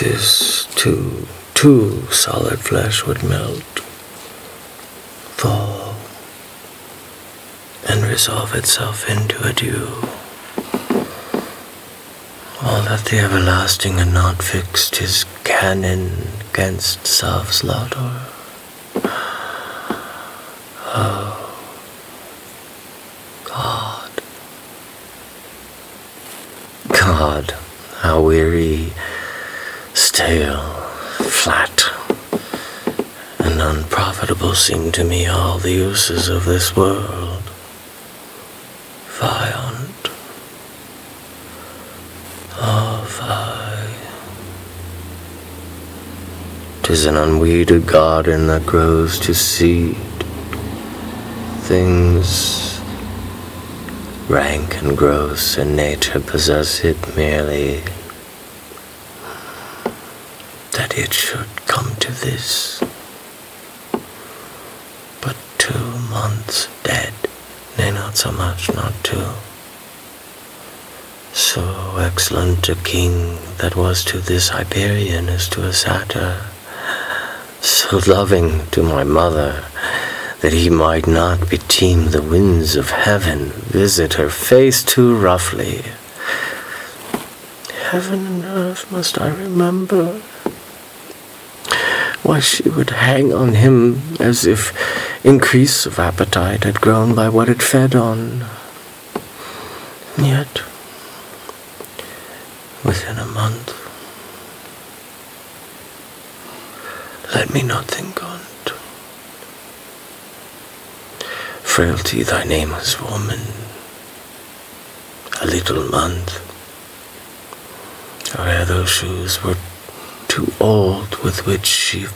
this too, too solid flesh would melt, fall, and resolve itself into a dew. All that the everlasting and not fixed is canon against self-slaughter. Oh, God. God, how weary, stale, flat, and unprofitable seem to me all the uses of this world. Violent. Oh, ah, vi. Tis an unweeded garden that grows to seed. Things rank and gross in nature possess it merely that it should come to this. But two months dead, nay, not so much, not two. So excellent a king that was to this Hyperion as to a satyr, so loving to my mother that he might not beteem the winds of heaven visit her face too roughly. Heaven and earth must I remember. Why she would hang on him as if increase of appetite had grown by what it fed on. Yet, within a month, let me not think on't. Frailty, thy name is woman. A little month. Ere those shoes were too old with which she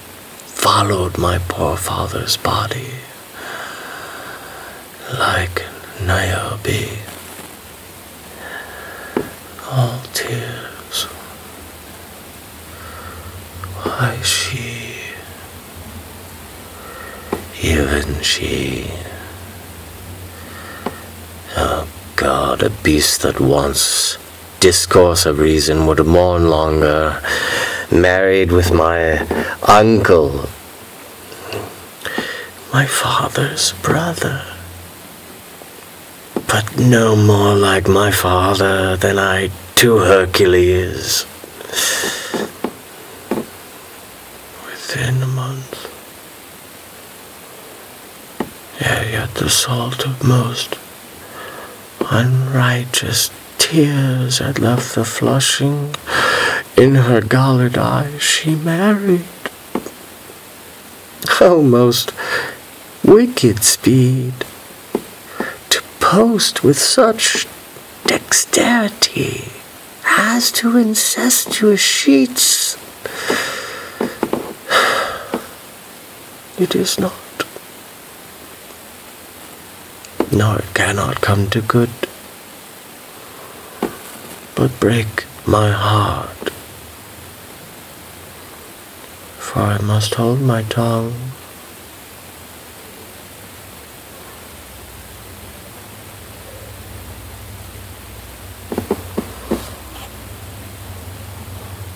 followed my poor father's body. Like Niobe. All tears. Why she, even she, oh God, a beast that once discourse of reason would mourn longer, married with my uncle, my father's brother, but no more like my father than I to Hercules. Within a month, yet the salt of most unrighteous tears had left the flushing in her galled eyes, she married. O most wicked speed to post with such dexterity as to incestuous sheets. It is not, nor it cannot come to good but break my heart. For I must hold my tongue